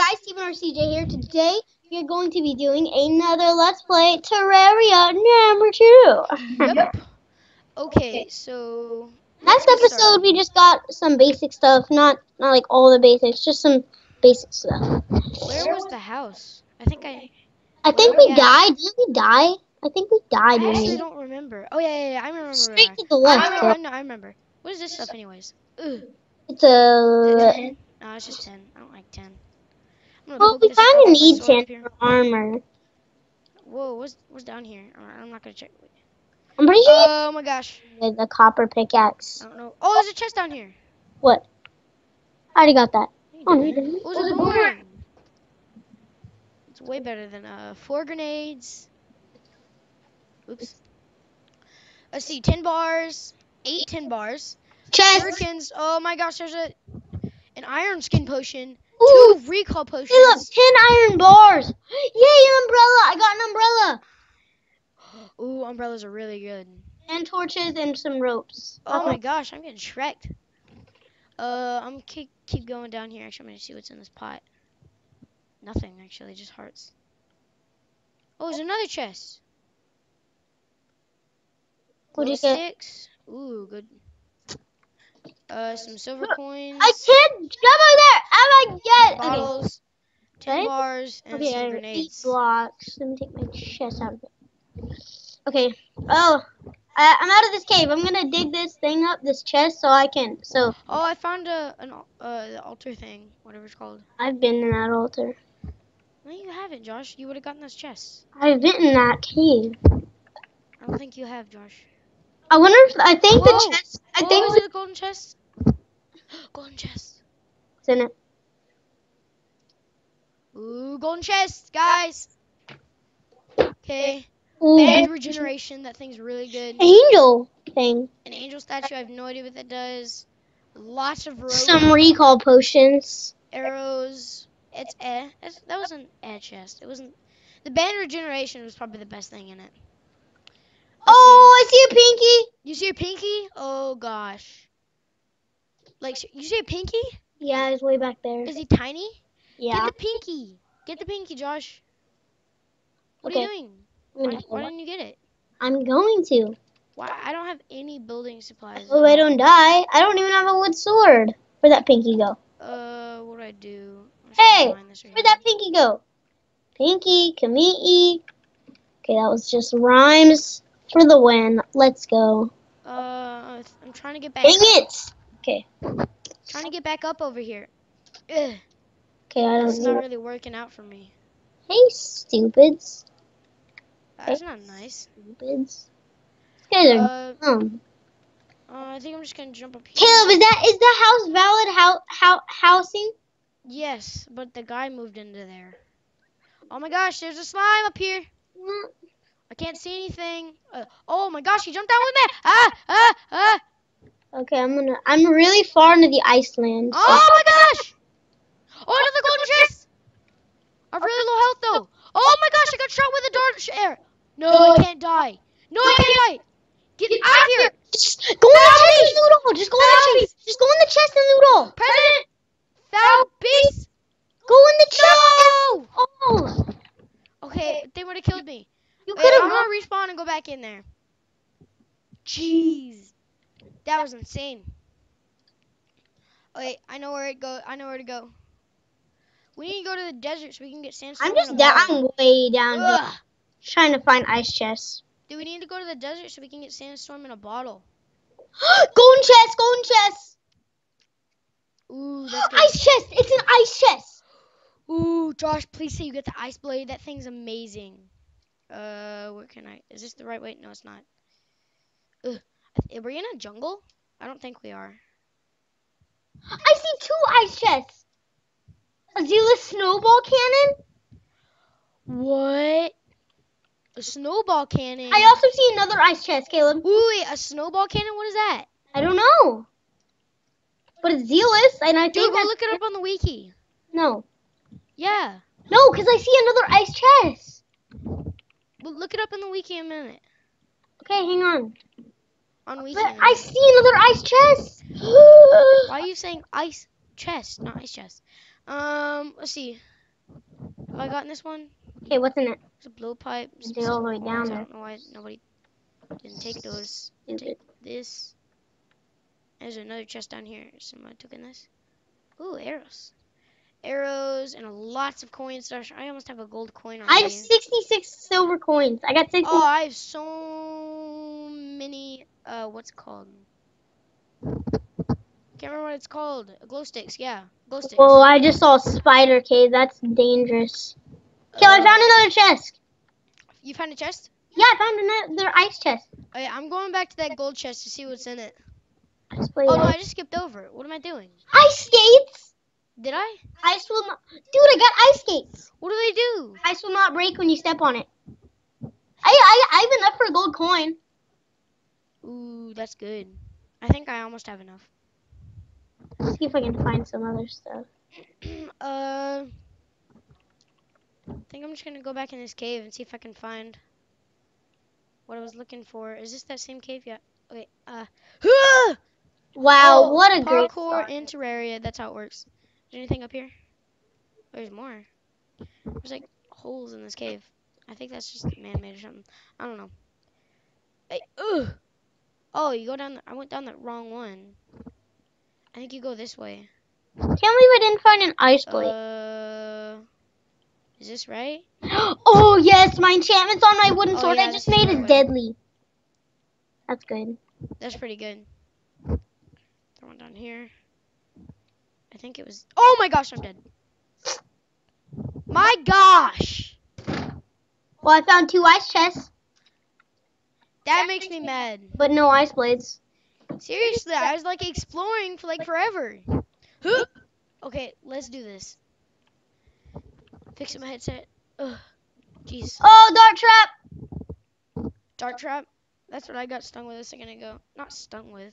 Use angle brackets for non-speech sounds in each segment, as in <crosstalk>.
guys, Steven or CJ here. Today, we are going to be doing another Let's Play Terraria number two. yep. <laughs> Okay, so... Last episode, start. we just got some basic stuff. Not, not like all the basics, just some basic stuff. Where was the house? I think I... I think we died. Did we die? I think we died. I actually don't remember. Oh, yeah, yeah, yeah. I remember. Straight to the left. I remember, no, I remember. What is this stuff, anyways? Ugh. It's a... No, it's just 10. I don't like 10. Oh, we found an E-10 armor. Whoa, what's, what's down here? I'm not gonna check. I'm pretty sure. Oh my gosh. The, copper pickaxe. I don't know. Oh, there's a chest down here. What? I already got that. Oh, no, it was. It's way better than uh four grenades. Oops. Let's see, tin bars, eight tin bars. Chest. Oh my gosh, there's a an iron skin potion. Ooh, two recall potions. Hey, look, 10 iron bars. Yay, an umbrella. I got an umbrella. Ooh, umbrellas are really good. And torches and some ropes. Oh my gosh, I'm getting shreked. Uh, I'm keep keep going down here. Actually, I'm gonna see what's in this pot. Nothing actually, just hearts. Oh, there's another chest. What'd you Glow get? Ooh, good. Uh, some silver coins. I can't jump over there. Do I get? Okay. bottles. Tin bars and Okay, some eight grenades. blocks. Let me take my chest out of it. Okay. Oh, I, I'm out of this cave. I'm gonna dig this thing up, this chest, so I can. So Oh, I found a an uh the altar thing, whatever it's called. I've been in that altar. No, you haven't, Josh. You would have gotten this chest. I've been in that cave. I don't think you have, Josh. I wonder if I think Whoa. the chest. I oh, think the, it golden chest? Golden chest. it's in it. Ooh, golden chest, guys. Okay. Band regeneration. That thing's really good. angel thing. An angel statue. I have no idea what that does. Lots of rope, Some recall potions. arrows. It's eh. That's, that was an eh chest. It wasn't. The band regeneration was probably the best thing in it. Let's Oh, I see a pinky. You see a pinky? Oh gosh. Like you see a pinky? Yeah, it's way back there. Is he tiny? Yeah. Get the pinky. Get the pinky, Josh. What are you doing? Why, why didn't you get it? I'm going to. Why? I don't have any building supplies. Oh, I don't die. I don't even have a wood sword. Where'd that pinky go? Uh, what do I do? I'm just gonna Hey, right Where'd here. that pinky go? Pinky, Kamii. Okay, that was just rhymes for the win. Let's go. Uh, I'm trying to get back. Dang it! Okay. Trying to get back up over here. Ugh, Okay, I don't It's not really working out for me. Hey, stupids. That's not nice. Stupids. These guys are Uh, dumb. uh, I think I'm just gonna jump up here. Caleb, is that is the house valid how how housing? Yes, but the guy moved into there. Oh my gosh, there's a slime up here. I can't see anything. Uh, oh my gosh, he jumped down with me. Ah, ah, ah. Okay, I'm gonna. I'm really far into the Iceland. so- Oh my gosh. Oh, another golden chest. I have really low health though. Oh my gosh, I got shot with a dart sh- air. No, I uh, can't die. No, I can't die. Get out of here. Just go in the chest and noodle. Just go in the chest. Just go in the chest and noodle. President. Foul beast. Go in the chest. No. Oh, Okay, they would have killed me. you could I'm have. gonna respawn and go back in there. Jeez, that was insane. Wait, I know where it go. I know where to go. We need to go to the desert so we can get sandstone. I'm just down. I'm way down here, trying to find ice chests. Do we need to go to the desert so we can get sandstorm in a bottle? <gasps> golden chest. Golden chest. Ooh. <gasps> Ice chest. It's an ice chest. Ooh, Josh, please say you get the ice blade. That thing's amazing. Uh, where can I? Is this the right way? No, it's not. Ugh. Are we in a jungle? I don't think we are. <gasps> I see two ice chests. A Zila snowball cannon. What? A snowball cannon. I also see another ice chest, Caleb. Ooh, wait, a snowball cannon? What is that? I don't know. But it's Zealous, and I Dude, think go that's look it up on the wiki. no, Yeah. no, because I see another ice chest. Well, look it up in the wiki in a minute. Okay, hang on. On wiki. But I see another ice chest. <gasps> Why are you saying ice chest, not ice chest? Um, let's see. Have I gotten this one? Okay, what's in it? It's a blowpipe. It all the way down coins. I there? don't know why nobody didn't take those. Stupid. This. There's another chest down here. Someone took in this. Ooh, arrows. Arrows and lots of coins. I almost have a gold coin I have 66 silver coins. I got 66. Oh, I have so many. Uh, what's it called? Can't remember what it's called. Glow sticks. Yeah, glow sticks. Whoa, I just saw a spider cave. That's dangerous. Okay, I Uh, found another chest. You found a chest? Yeah, I found another ice chest. Oh, yeah, I'm going back to that gold chest to see what's in it. Oh no, I just skipped over it. What am I doing? Ice skates. Did I? Ice will not. Dude, I got ice skates. What do they do? Ice will not break when you step on it. I I I have enough for a gold coin. Ooh, that's good. I think I almost have enough. Let's see if I can find some other stuff. <clears throat> uh, I think I'm just gonna go back in this cave and see if I can find what I was looking for. Is this that same cave? Yeah. Okay. Uh. <gasps> Wow, Oh, what a great parkour in Terraria. That's how it works. Is there anything up here? There's more. There's like holes in this cave. I think that's just man-made or something. I don't know. Hey, ugh. Oh, you go down. The, I went down the wrong one. I think you go this way. Can't believe I didn't find an ice blade. Uh, is this right? <gasps> oh yes, my enchantment's on my wooden Oh, sword. yeah, I just made the it deadly. That's good. That's pretty good. Throw one down here. I think it was. Oh my gosh, I'm dead. My gosh, Well, I found two ice chests, that makes me mad. but no ice blades. Seriously, I was like exploring for like forever. Huh. Okay, let's do this. Fixing my headset. Ugh. Jeez. Oh, dart trap! Dart trap. That's what I got stung with a second ago. Not stung with.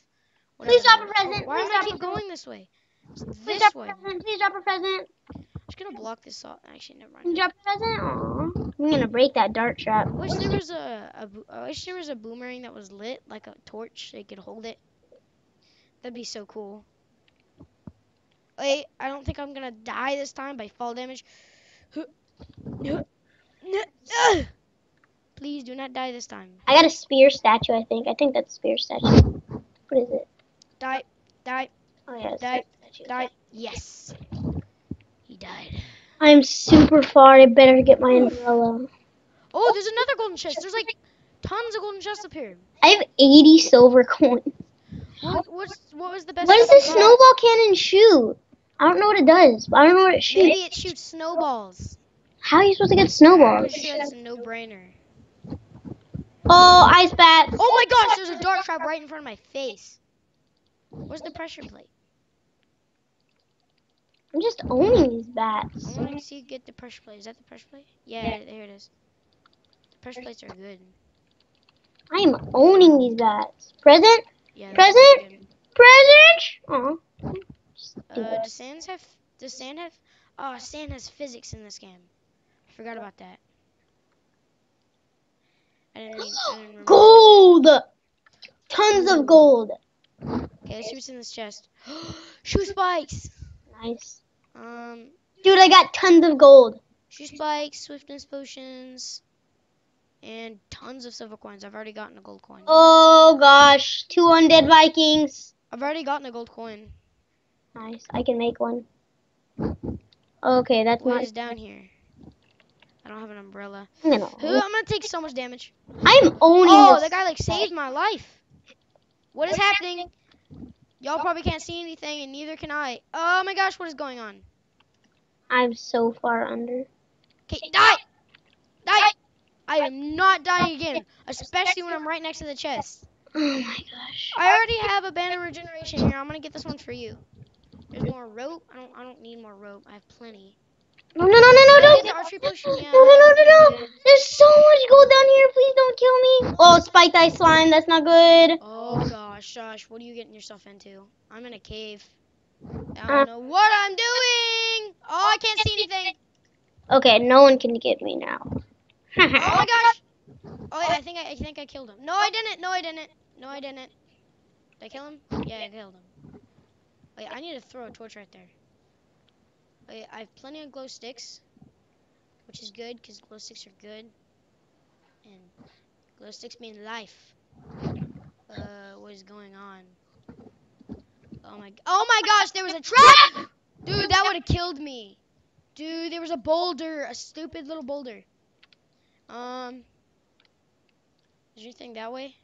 Please drop a present. Why Please am I keep going this way? It's Please drop way. a present. Please drop a present. I'm just gonna block this off. Actually, never mind. drop a present. Aw. I'm gonna break that dart trap. I wish there was a, a I wish there was a boomerang that was lit like a torch. So you could hold it. That'd be so cool. Wait, I don't think I'm gonna die this time by fall damage. <laughs> Please do not die this time. I got a spear statue. I think. I think that's a spear statue. What is it? Die, die, Oh yeah, Die. die. Yes. He died. I'm super far. I better get my umbrella. Oh, there's another golden chest. There's like tons of golden chests up here. I have 80 silver coins. What, what's, what was the best? What does chest this got? snowball cannon shoot? I don't know what it does. but I don't know what it shoots. Maybe it shoots snowballs. How are you supposed to get snowballs? sure that's a no-brainer. Oh, ice bat. Oh my gosh, there's a dart trap right in front of my face. Where's the pressure plate? I'm just owning these bats. I want to see you get the pressure plate. Is that the pressure plate? Yeah, there it is. The pressure plates are good. I am owning these bats. Present? Yeah. Present? Present? Aw. Uh, does sands have? Does sand have? Oh, sand has physics in this game. I forgot about that. I didn't. I didn't. Gold! Tons of gold. Okay, let's see what's in this chest. <gasps> shoe spikes. Nice. Um, Dude, I got tons of gold. shoe spikes, swiftness potions, and tons of silver coins. I've already gotten a gold coin. Oh gosh, two undead Vikings. I've already gotten a gold coin. Nice, I can make one. Okay, that's What is down here? I don't have an umbrella. I'm gonna. Ooh, I'm gonna take so much damage. I'm owning Oh, this. that guy like saved my life. What is happening? Y'all probably can't see anything, and neither can I. Oh my gosh, what is going on? I'm so far under. Okay, die! Die! I am not dying again, especially when I'm right next to the chest. Oh my gosh. I already have a band of regeneration here. I'm gonna get this one for you. There's more rope. I don't. I don't need more rope. I have plenty. No, no, no, no, no, Can don't. the archery potion? No, Yeah. no, no, no, no. There's so much gold down here. Please don't kill me. Oh, spiked ice slime. That's not good. Oh gosh, Josh, what are you getting yourself into? I'm in a cave. I Uh. don't know what I'm doing. Oh, I can't see anything. Okay, no one can get me now. Oh my <laughs> gosh. Oh yeah, I think I, I think I killed him. No, I didn't. No, I didn't. No, I didn't. Did I kill him? Yeah, I killed him. Wait, I need to throw a torch right there. I, I have plenty of glow sticks, which is good because glow sticks are good, and glow sticks mean life. Uh, what is going on? Oh my! Oh my gosh! There was a trap, dude. That would have killed me, dude. There was a boulder, a stupid little boulder. Um, is your thing that way?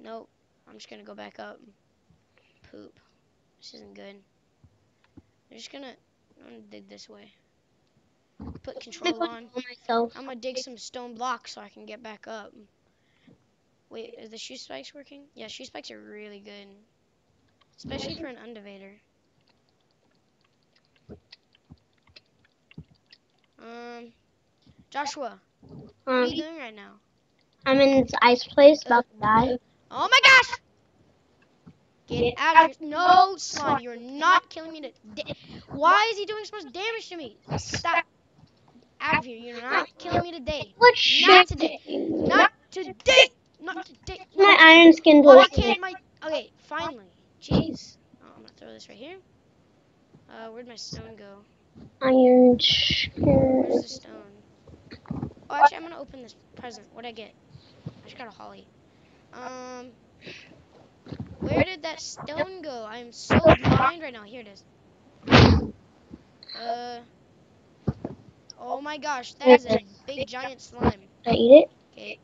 Nope. I'm just gonna go back up. Poop. This isn't good. I'm just gonna, I'm gonna dig this way. Put control on. myself. I'm gonna dig some stone blocks so I can get back up. Wait, is the shoe spikes working? Yeah, shoe spikes are really good. Especially for an undivator. Um, Joshua, what are Um, you doing right now? I'm in this ice place, about to die. Oh my gosh! Get out of here. No, slime, you're not killing me today. Why is he doing so much damage to me? Stop. Out of here. You're not killing me today. What Not today. Not today. Not today. My iron skin Why toasted. can't my... Okay, finally. Jeez. Oh, I'm gonna throw this right here. Uh, where'd my stone go? Iron Where's the stone? Oh, actually, I'm gonna open this present. What'd I get? I just got a holly. Um, where did that stone go? I'm so blind right now. Here it is. Uh, oh my gosh, that is a big giant slime. Did I eat it? Okay.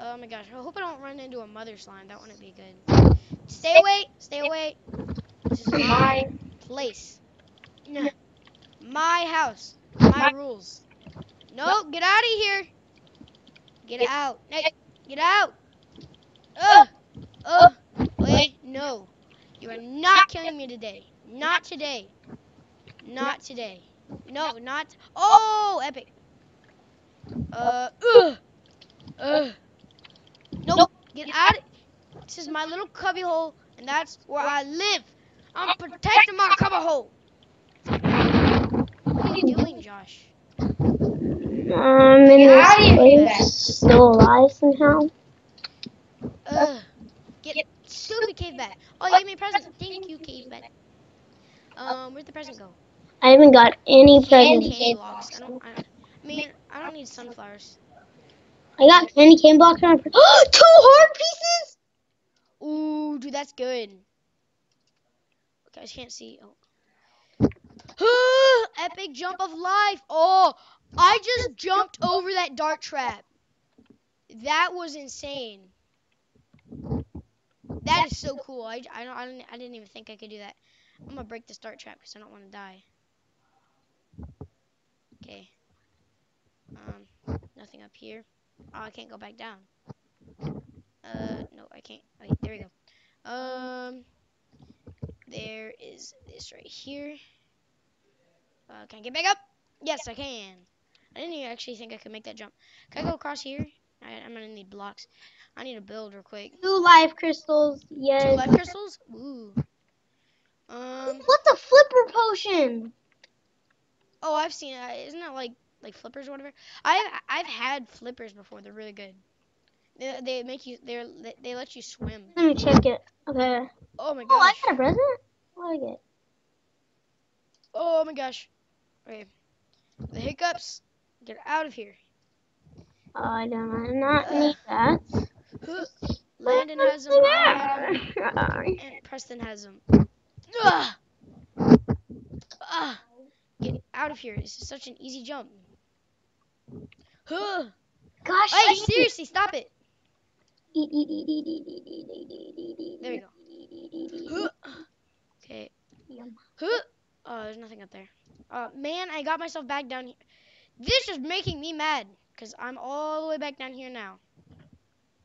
Oh my gosh, I hope I don't run into a mother slime. That wouldn't be good. Stay away. Stay away. This is my place. No. My house. My rules. No, get out of here. Get out. Get out. Ugh. Ugh. Wait, no. You are not killing me today. Not today. Not today. No, not. Oh, epic. Uh, ugh. Ugh. Nope. Get out. This is my little cubby hole, and that's where I live. I'm protecting my cubby hole. What are you doing, Josh? Um, in this place, still alive somehow. Ugh. Get stupid cave bat. Oh, you gave me a present. Thank you, cave bat. Um, where'd the present go? I haven't got any presents. Candy cane blocks. I don't. I, don't- I mean, I don't need sunflowers. I got candy cane blocks <gasps> on. Two hard pieces. Ooh, dude, that's good. Okay, I just can't see. Oh. <gasps> Epic jump of life. Oh, I just jumped over that dart trap. That was insane. That is so cool. I, I, don't, I, didn't, I didn't even think I could do that. I'm going to break this dart trap because I don't want to die. Okay. Um, nothing up here. Oh, I can't go back down. Uh, no, I can't. Wait, there we go. Um, there is this right here. Uh, can I get back up? Yes, I can. I didn't even actually think I could make that jump. Can I go across here? I, I'm gonna need blocks. I need to build real quick. Two life crystals. Two Yes. life crystals? Ooh. Um. What's a flipper potion? Oh, I've seen it. Isn't that like like flippers or whatever? I've I've had flippers before. They're really good. They, they make you. They're they- they let you swim. Let me check it. Okay. Oh my gosh. Oh, I got a present. What did I get? Oh my gosh. Okay. The hiccups. Get out of here. Oh, I do not need that. Landon has them. I 'em, <laughs> And Preston has them. Ugh. Ugh. Get out of here. This is such an easy jump. Huh. Gosh. Hey, I- seriously, stop it. There we go. Okay. Oh, there's nothing up there. Uh, man, I got myself back down here. This is making me mad because I'm all the way back down here now.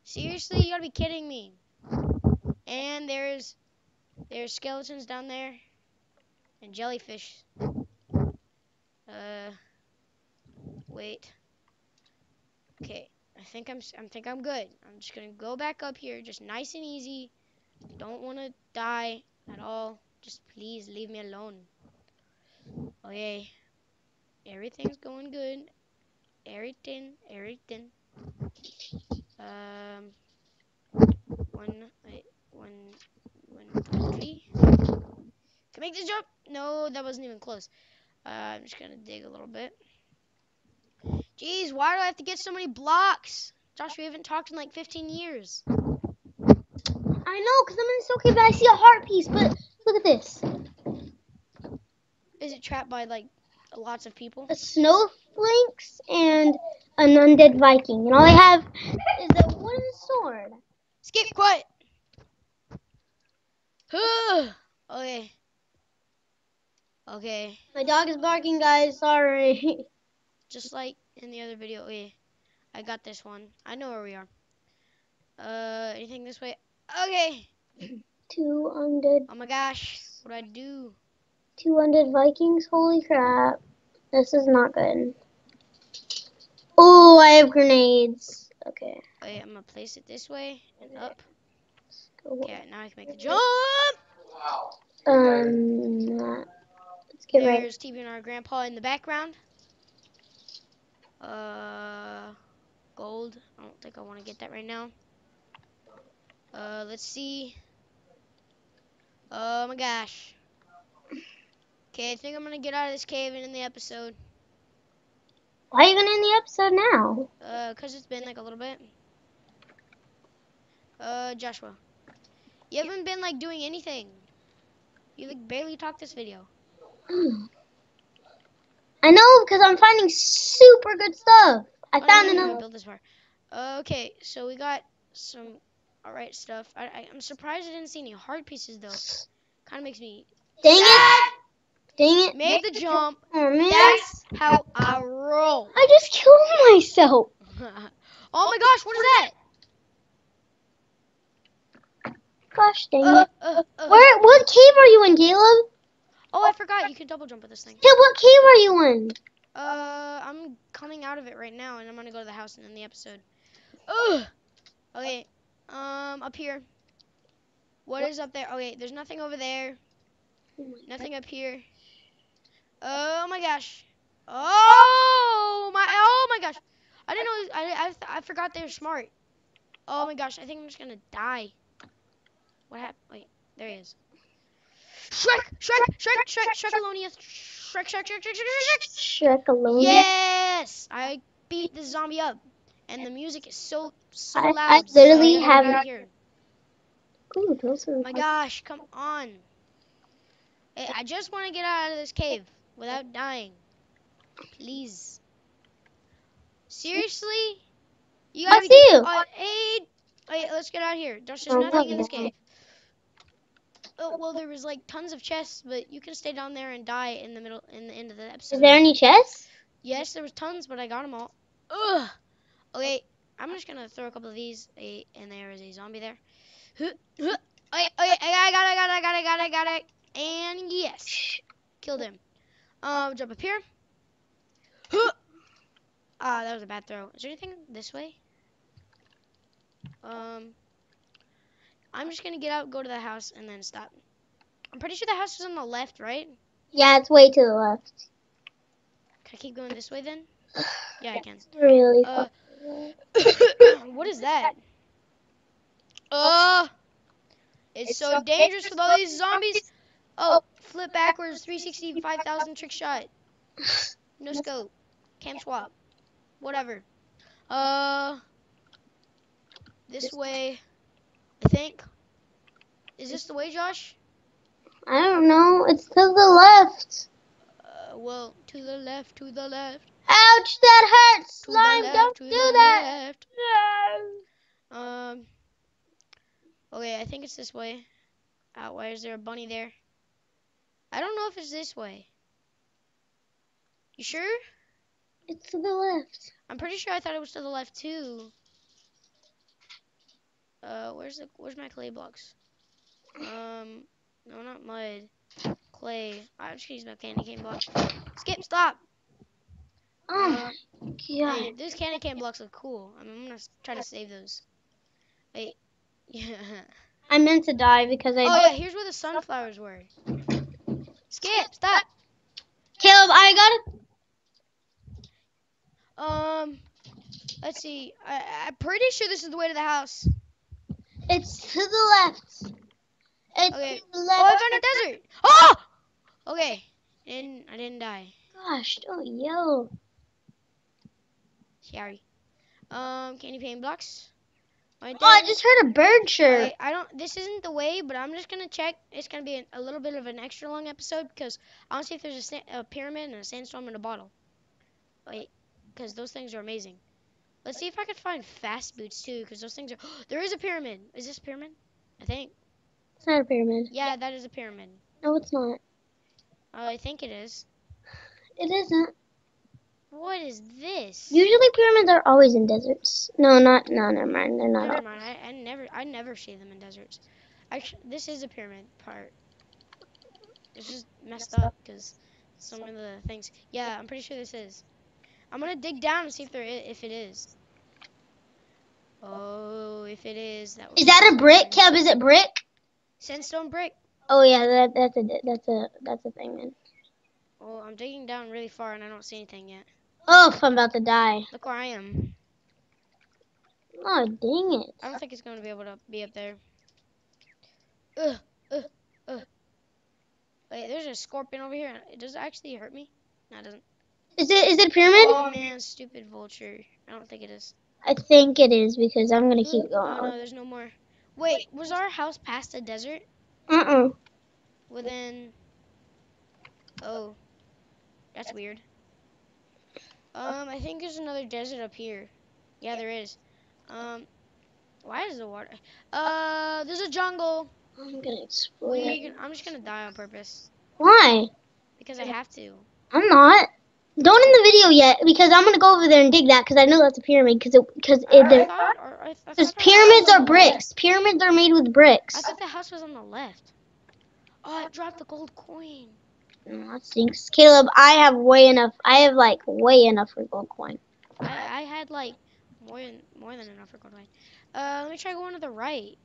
Seriously, you gotta be kidding me. And there's there's skeletons down there and jellyfish. Uh, wait. Okay, I think I'm I think I'm good. I'm just gonna go back up here, just nice and easy. Don't want to die at all. Just please leave me alone. Okay. Everything's going good. Everything, everything. Um, one, wait, one, one, three. Can I make this jump? No, that wasn't even close. Uh, I'm just gonna dig a little bit. Jeez, why do I have to get so many blocks? Josh, we haven't talked in like 15 years. I know, because I'm in okay, but I see a heart piece. But look at this. Is it trapped by like lots of people? A snowflakes and an undead Viking. And all I have is a wooden sword. Skip, quiet. <sighs> okay. Okay. My dog is barking, guys. Sorry. <laughs> Just like in the other video. Okay. I got this one. I know where we are. Uh, anything this way? Okay. <clears throat> Two undead, Oh my gosh. What do I do? two undead Vikings. Holy crap! This is not good. Oh, I have grenades. Okay. Wait, I'm gonna place it this way and up. Go. Okay, now I can make the jump. Wow. Um, let's get right. There's TV and our grandpa in the background. Uh, gold. I don't think I want to get that right now. Uh, let's see. Oh my gosh. Okay, I think I'm gonna get out of this cave and in the episode. Why are you gonna end the episode now? Uh, cause it's been like a little bit. Uh, Joshua, you haven't been like doing anything. You like barely talked this video. <sighs> <laughs> I know, because I'm finding super good stuff. I Oh, found no, another. build this far. Uh, okay, so we got some alright stuff. I, I I'm surprised I didn't see any hard pieces though. Kind of makes me Dang it! Dang it! made the jump. Oh man! That's how I roll. I just killed myself. <laughs> oh my gosh, what is that? Gosh dang Uh, it! uh, uh. Where? What cave are you in, Caleb? Oh, I forgot you can double jump with this thing. Caleb, what cave are you in? Uh, I'm coming out of it right now, and I'm gonna go to the house and end the episode. Ugh. Okay. Um, up here. What is up there? Okay, there's nothing over there. Nothing up here. Oh my gosh. Oh my. Oh my gosh. I didn't know. I I, I forgot they were smart. Oh my gosh. I think I'm just gonna die. What happened? Wait. There he is. Shrek! Shrek! Shrek! Shrek! Shrekalonius! Shrek! Shrek! Shrek! Shrek! Shrek! Shrek! Shrek alone. Yes, I beat the zombie up, and the music is so so I- loud. I so literally don't have- wanna hear. Ooh, those are. My gosh, come on! Hey, I just want to get out of this cave without dying, please. Seriously? You I be see you. Uh, hey, wait, let's get out of here. There's Oh, nothing in this cave. Oh, well, there was like tons of chests, but you can stay down there and die in the middle, in the end of the episode. Is there any chests? Yes, there was tons, but I got them all. Ugh. Okay, I'm just gonna throw a couple of these, and there is a zombie there. Okay, okay, I got it, I got it, I got it, I got it, I got it. And yes, killed him. Um, jump up here. Ah, that was a bad throw. Is there anything this way? Um, I'm just gonna get out, go to the house, and then stop. I'm pretty sure the house is on the left, right? Yeah, it's way to the left. Can I keep going this way then? <sighs> Yeah, I can. Really? Uh, <coughs> what is that? Uh, it's so dangerous with all these zombies. Oh, flip backwards, 360, 5,000 trick shot. <sighs> No scope. Cam swap. Whatever. Uh, this way, I think. Is this the way, Josh? I don't know. It's to the left. Uh, well, to the left, to the left, Ouch, that hurts. to Slime, left, don't do that. left. No. Um. Okay, I think it's this way. Why is there a bunny there? I don't know if it's this way. You sure? It's to the left. I'm pretty sure I thought it was to the left too. Uh, where's the where's my clay blocks? Um, no, not mud, clay. I'm just gonna use my candy cane blocks. Skip, stop. Oh Uh, my Hey, those candy cane blocks look cool. I'm, I'm gonna try to save those. Wait, <laughs> yeah. I meant to die because I. Oh yeah, here's where the sunflowers were. Skip, stop. Caleb, I got it. Um, let's see. I, I'm pretty sure this is the way to the house. It's to the left. It's Okay. to the Oh, left. I found a desert. Oh! Okay. And I didn't die. Gosh, don't yell. Sorry. Um, candy cane blocks. Right Oh, I just heard a bird chirp. I, I don't. This isn't the way, but I'm just gonna check. It's gonna be a, a little bit of an extra long episode because I want to see if there's a, a pyramid and a sandstorm in a bottle. Wait, because those things are amazing. Let's see if I can find fast boots too, because those things are. <gasps> there is a pyramid. Is this a pyramid? I think. It's not a pyramid. Yeah, that is a pyramid. No, it's not. Oh, I think it is. It isn't. What is this? Usually pyramids are always in deserts. No, not. No, never mind. They're not. Never mind. I, I never I never see them in deserts. Actually, this is a pyramid part. It's just messed up because some of the things. Yeah, I'm pretty sure this is. I'm gonna dig down and see if there if it is. Oh, if it is, that. would Is be that a brick. Kev? Is it brick? Sandstone brick. Oh yeah, that that's a that's a that's a thing, man. Oh, I'm digging down really far and I don't see anything yet. Oh, I'm about to die. Look where I am. Oh, dang it. I don't think it's gonna be able to be up there. Ugh, ugh, ugh. Wait, there's a scorpion over here. It does it actually hurt me? No, it doesn't. Is it is it a pyramid? Oh man, stupid vulture. I don't think it is. I think it is because I'm gonna keep going. Oh no, there's no more. Wait, was our house past a desert? Uh uh Well then. Oh, that's weird. Um, I think there's another desert up here. Yeah, there is. Um, why is the water? Uh, there's a jungle. I'm gonna explode. Can, I'm just gonna die on purpose Why? because I have to. I'm not. Don't in the video yet because I'm gonna go over there and dig that because I know that's a pyramid because it because it there. thought, or, I, I thought Because pyramids are bricks. Pyramids are made with bricks. I thought the house was on the left. Oh, I dropped the gold coin. Oh, that stinks. Caleb, I have way enough. I have like way enough for gold coin. I, I had like more than more than enough for gold coin. Uh, let me try going to the right.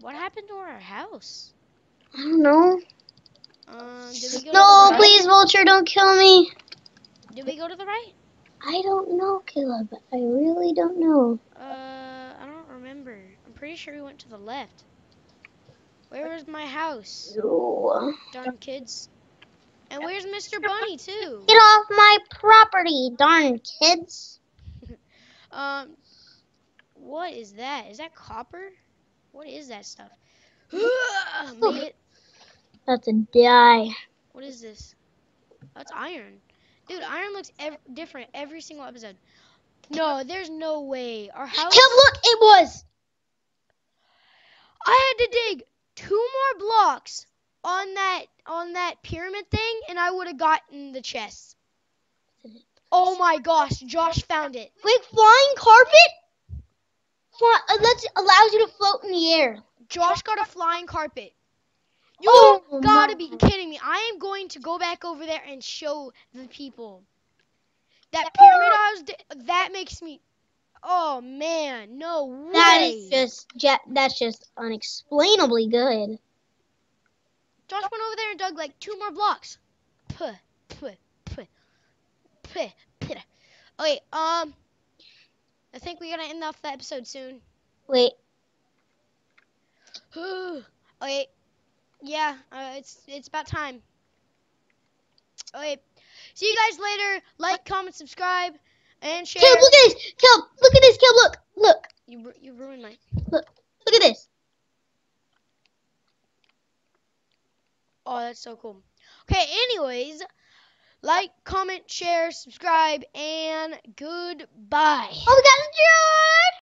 What happened to our house? I don't know. Um, did we go to No, right? please, Vulture, don't kill me. Did we go to the right? I don't know, Caleb. I really don't know. Uh, I don't remember. I'm pretty sure we went to the left. Where was my house? Darn kids. And where's Mr. Bunny too? <laughs> Get off my property, darn kids. <laughs> Um, what is that? Is that copper? What is that stuff? <gasps> <gasps> That's a die. What is this? That's iron. Dude, iron looks ev- different every single episode. No, there's no way. Our house. Caleb, look, it was. I had to dig two more blocks on that on that pyramid thing, and I would have gotten the chest. Oh my gosh, Josh found it. Wait, flying carpet? Fly, uh, let's allows you to float in the air. Josh got a flying carpet. You Oh gotta be kidding me. I am going to go back over there and show the people. That pyramid I was that makes me Oh man, no way. That is just that's just unexplainably good. Josh went over there and dug like two more blocks. Puh, puh, puh, puh, puh. Okay, um, I think we gotta end off the episode soon. Wait, <sighs> okay, yeah, uh, it's it's about time. Okay, see you guys later. Like, comment, subscribe, and share. Caleb, look at this. Caleb, look at this. Caleb, look, look, You you ruined my. look look at this. Oh, that's so cool. Okay, anyways, like, comment, share, subscribe, and goodbye. Oh, we got a George.